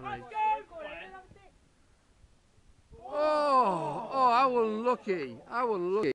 Right. Oh, oh, I was lucky. I was lucky.